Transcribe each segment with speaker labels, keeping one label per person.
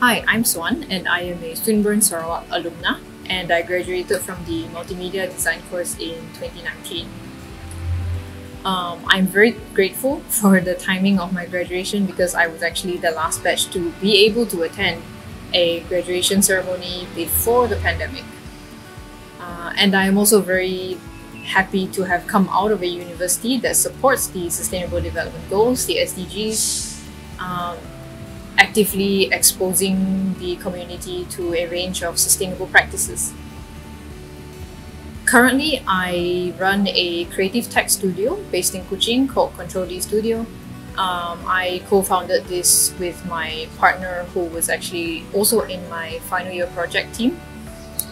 Speaker 1: Hi, I'm Suan and I am a Swinburne Sarawak alumna and I graduated from the Multimedia Design course in 2019. Um, I'm very grateful for the timing of my graduation because I was actually the last batch to be able to attend a graduation ceremony before the pandemic. Uh, and I'm also very happy to have come out of a university that supports the Sustainable Development Goals, the SDGs, um, actively exposing the community to a range of sustainable practices. Currently, I run a creative tech studio based in Kuching called Control D Studio. Um, I co-founded this with my partner who was actually also in my final year project team.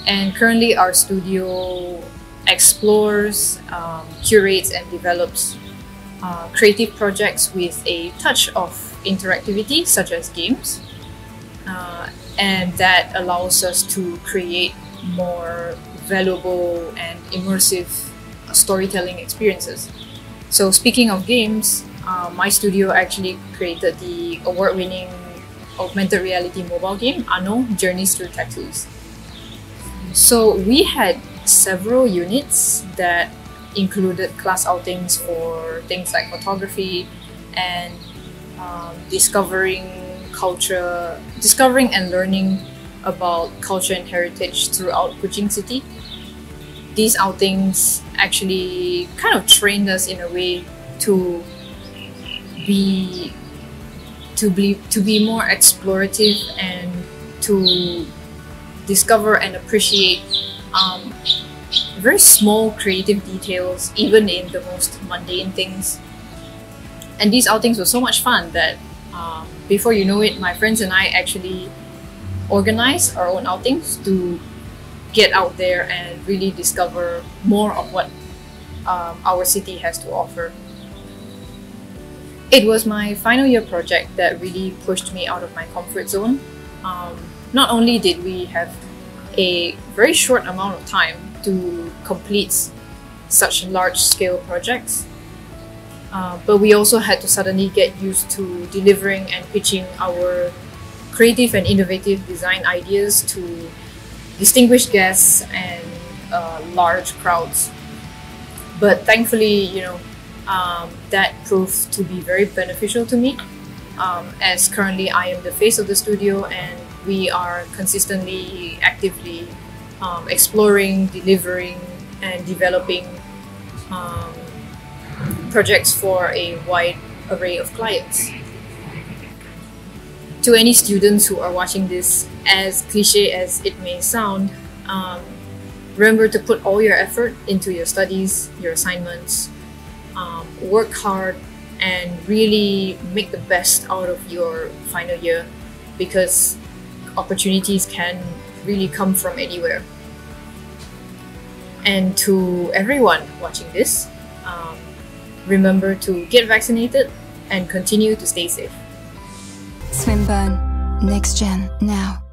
Speaker 1: And currently our studio explores, um, curates and develops uh, creative projects with a touch of interactivity such as games. Uh, and that allows us to create more valuable and immersive storytelling experiences. So speaking of games, uh, my studio actually created the award-winning augmented reality mobile game Anno Journeys Through Tattoos. So we had several units that included class outings for things like photography and um, discovering culture, discovering and learning about culture and heritage throughout Kuching City. These outings actually kind of trained us in a way to be to be to be more explorative and to discover and appreciate um, very small creative details, even in the most mundane things. And these outings were so much fun that um, before you know it, my friends and I actually organized our own outings to get out there and really discover more of what um, our city has to offer. It was my final year project that really pushed me out of my comfort zone. Um, not only did we have a very short amount of time to complete such large scale projects, uh, but we also had to suddenly get used to delivering and pitching our creative and innovative design ideas to distinguished guests and uh, large crowds. But thankfully, you know, um, that proved to be very beneficial to me um, as currently I am the face of the studio and we are consistently, actively um, exploring, delivering, and developing um, projects for a wide array of clients. To any students who are watching this, as cliche as it may sound, um, remember to put all your effort into your studies, your assignments, um, work hard, and really make the best out of your final year because opportunities can really come from anywhere. And to everyone watching this, um, remember to get vaccinated and continue to stay safe.
Speaker 2: Swinburne, next gen now.